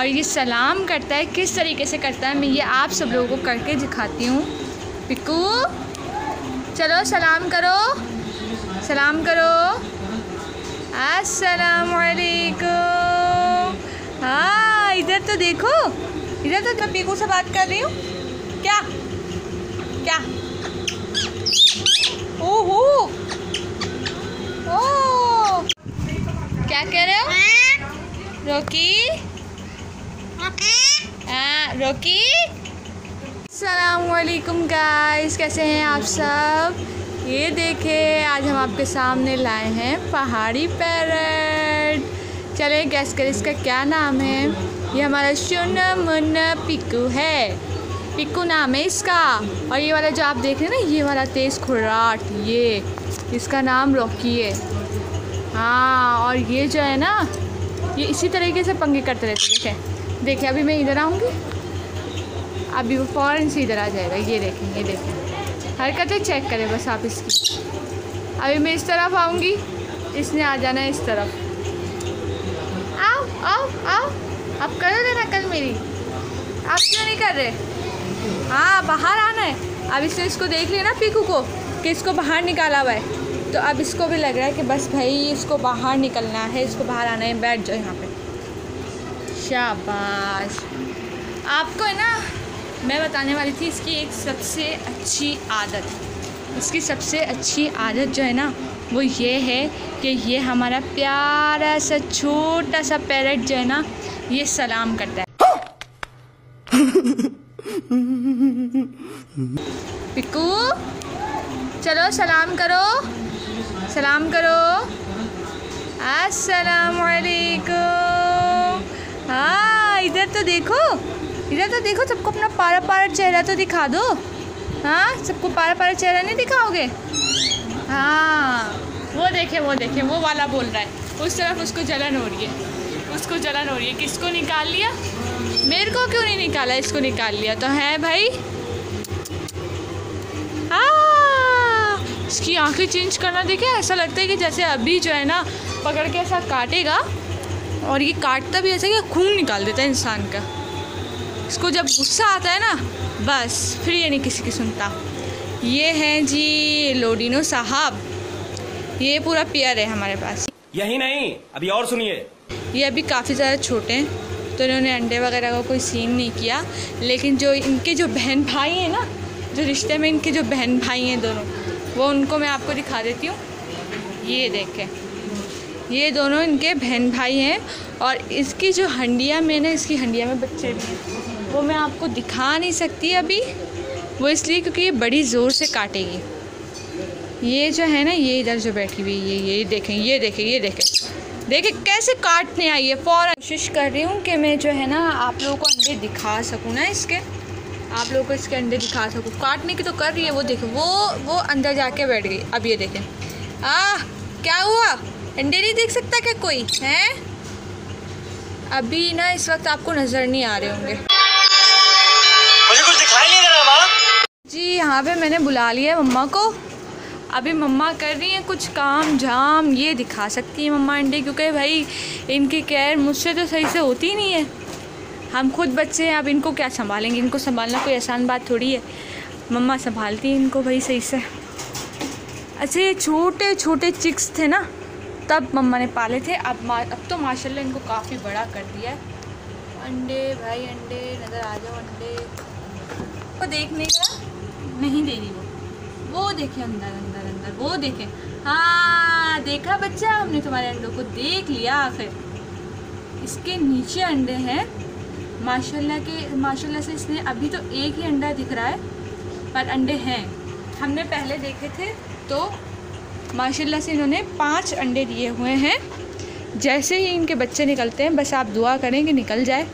और ये सलाम करता है किस तरीके से करता है मैं ये आप सब लोगों को करके दिखाती हूँ। पिकू चलो सलाम करो सलाम करो। अस्सलाम वालेकुम हाँ इधर तो देखो इधर तो मैं पिकू से बात कर रही हूँ। क्या? क्या? ओहो! ओ! क्या कह रहे हो? रोकी? रोकी? सलामकुम गाइस कैसे हैं आप सब? ये देखें आज हम आपके सामने लाए हैं पहाड़ी पैरट चले गैस कर इसका क्या नाम है? ये हमारा शुन मुन पिकू है। पिकू नाम है इसका। और ये वाला जो आप देख रहे हैं ना ये वाला तेज़ खुराट ये इसका नाम रॉकी है। हाँ और ये जो है ना ये इसी तरीके से पंगे करते रहते देखें। देखिए, अभी मैं इधर आऊँगी। अभी वो फ़ौरन से इधर आ जाएगा। ये देखें ये देखें। हरकतें चेक करें बस आप इसकी। अभी मैं इस तरफ़ आऊँगी। इसने आ जाना है इस तरफ़। आओ आओ आओ। अब करो देना कल मेरी। आप क्यों नहीं कर रहे? हाँ बाहर आना है। अब इसने इसको देख लिया ना पीकू को, कि इसको बाहर निकाला हुआ है। तो अब इसको भी लग रहा है कि बस भाई, इसको बाहर निकलना है, इसको बाहर आना है। बैठ जाओ यहाँ पे। शाबाश। आपको है ना, मैं बताने वाली थी इसकी एक सबसे अच्छी आदत। इसकी सबसे अच्छी आदत जो है ना, वो ये है कि ये हमारा प्यारा सा छोटा सा पैरट जो है ना, ये सलाम करता है। पिकू, चलो सलाम करो। सलाम करो। अस्सलाम वालेकुम तो देखो। इधर तो देखो, सबको अपना पारा पारा चेहरा तो दिखा दो। हाँ सबको पारा पारा चेहरा नहीं दिखाओगे? हाँ। वो देखे वो देखे, वो वाला बोल रहा है। उस तरफ़ उसको जलन हो रही है। उसको जलन हो रही है। किसको निकाल लिया? मेरे को क्यों नहीं निकाला? इसको निकाल लिया तो है भाई। हाँ। इसकी आँखें चेंज करना देखे ऐसा लगता है कि जैसे अभी जो है ना, पकड़ के ऐसा काटेगा और ये काटता भी ऐसा कि खून निकाल देता है इंसान का। इसको जब गुस्सा आता है ना बस फिर ये नहीं किसी की सुनता। ये हैं जी लोडिनो साहब। ये पूरा पेयर है हमारे पास। यही नहीं अभी और सुनिए। ये अभी काफ़ी ज़्यादा छोटे हैं तो इन्होंने अंडे वगैरह का को कोई सीन नहीं किया। लेकिन जो इनके जो बहन भाई हैं ना जो रिश्ते में इनके जो बहन भाई हैं दोनों वो उनको मैं आपको दिखा देती हूँ। ये देखें। ये दोनों इनके बहन भाई हैं और इसकी जो हंडिया में ना इसकी हंडिया में बच्चे भी हैं। वो मैं आपको दिखा नहीं सकती अभी। वो इसलिए क्योंकि ये बड़ी ज़ोर से काटेगी। ये जो है ना, ये इधर जो बैठी हुई, ये ये देखें ये देखें ये देखें। देखें कैसे काटने आई है। फ़ौर कोशिश कर रही हूँ कि मैं जो है ना, आप लोगों को अंडे दिखा सकूँ ना इसके। आप लोगों को इसके अंडे दिखा सकूँ। काटने की तो कर रही है वो, देखें। वो वो अंदर जाके बैठ गई। अब ये देखें। आ क्या हुआ? अंडे नहीं देख सकता क्या कोई है? अभी ना इस वक्त आपको नज़र नहीं आ रहे होंगे। मुझे कुछ दिखाई नहीं दे रहा माँ। जी यहाँ पे मैंने बुला लिया है मम्मा को। अभी मम्मा कर रही हैं कुछ काम जाम ये दिखा सकती हैं मम्मा अंडे क्योंकि भाई इनकी केयर मुझसे तो सही से होती नहीं है। हम खुद बच्चे हैं अब इनको क्या संभालेंगे? इनको संभालना कोई आसान बात थोड़ी है। मम्मा संभालती हैं इनको भाई सही से। अच्छा ये छोटे छोटे चिक्स थे ना तब मम्मा ने पाले थे। अब अब तो माशाल्लाह इनको काफ़ी बड़ा कर दिया है। अंडे, भाई अंडे, नज़र आ जाओ अंडे। वो देखने का? नहीं दे रही वो। वो देखे अंदर अंदर अंदर, वो देखे। हाँ देखा बच्चा? हमने तुम्हारे अंडों को देख लिया आखिर। इसके नीचे अंडे हैं। माशाल्लाह के, माशाल्लाह से इसने अभी तो एक ही अंडा दिख रहा है, पर अंडे हैं। हमने पहले देखे थे तो माशाल्लाह से इन्होंने पाँच अंडे दिए हुए हैं। जैसे ही इनके बच्चे निकलते हैं, बस आप दुआ करें कि निकल जाए।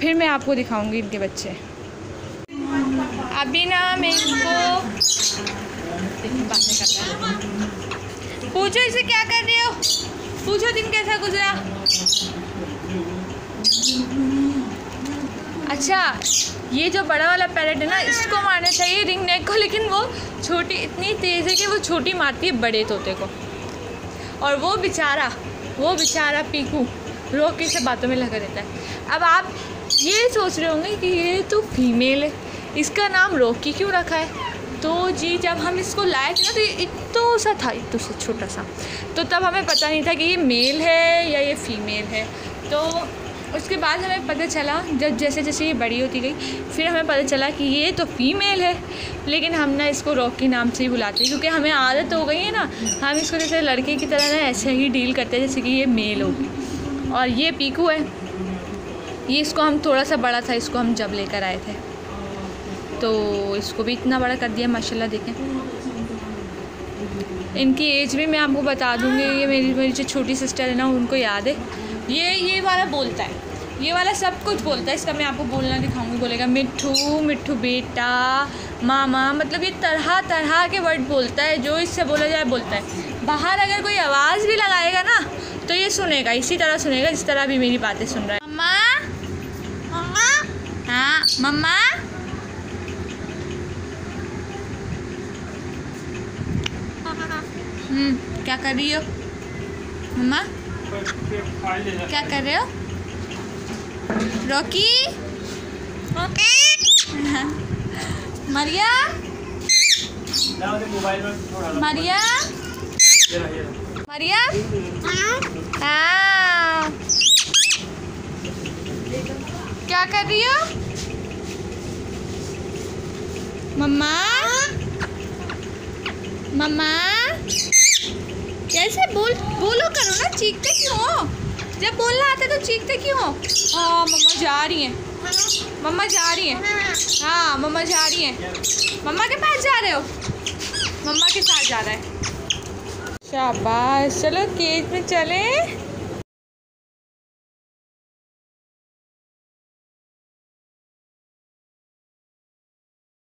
फिर मैं आपको दिखाऊँगी इनके बच्चे। अभी ना मैं इनको पूछो इसे क्या कर रही हो? पूछो दिन कैसा गुजरा। अच्छा ये जो बड़ा वाला पैरेट है ना, इसको मारना चाहिए रिंग नेक को, लेकिन वो छोटी, इतनी तेज़ है कि वो छोटी मारती है बड़े तोते को। और वो बेचारा वो बेचारा पीकू, रॉकी से बातों में लगा रहता है। अब आप ये सोच रहे होंगे कि ये तो फीमेल है, इसका नाम रोकी क्यों रखा है? तो जी, जब हम इसको लाए थे ना तो ये इतो सा था, इतो सा छोटा सा। तो तब हमें पता नहीं था कि ये मेल है या ये फीमेल है। तो उसके बाद हमें पता चला, जब जैसे जैसे ये बड़ी होती गई, फिर हमें पता चला कि ये तो फीमेल है। लेकिन हम ना इसको रॉकी नाम से ही बुलाते हैं, क्योंकि हमें आदत हो गई है ना। हम इसको जैसे लड़के की तरह ना ऐसे ही डील करते हैं, जैसे कि ये मेल होगी और ये पीकू है। ये इसको हम थोड़ा सा बड़ा था, इसको हम जब लेकर आए थे। तो इसको भी इतना बड़ा कर दिया, माशाल्लाह देखें। इनकी एज भी मैं आपको बता दूँगी, ये मेरी मेरी जो छोटी सिस्टर है ना, उनको याद है। ये ये वाला बोलता है। ये वाला सब कुछ बोलता है। इसका मैं आपको बोलना दिखाऊँगी। बोलेगा मिट्ठू मिट्ठू बेटा मामा मतलब ये तरह तरह के वर्ड बोलता है जो इससे बोला जाए बोलता है। बाहर अगर कोई आवाज़ भी लगाएगा ना तो ये सुनेगा इसी तरह सुनेगा जिस तरह भी मेरी बातें सुन रहा है। मम्मा मम्मा हाँ मम्मा हम्म क्या कर रही हो? मम्मा क्या कर रहे हो? रॉकी? मरिया? थोड़ा मरिया? ये रहा, ये रहा। मरिया? हाँ क्या कर रही हो? मम्मा? मम्मा? कैसे बोल, बोलो करो ना, चीखते क्यों हो? जब बोलना आता तो चीखते क्यों हो? हाँ मम्मा जा रही हैं। मम्मा जा रही हैं। हाँ मम्मा जा रही हैं। मम्मा के पास जा रहे हो? मम्मा के साथ जा रहा है। शाबाश, चलो केज में चले।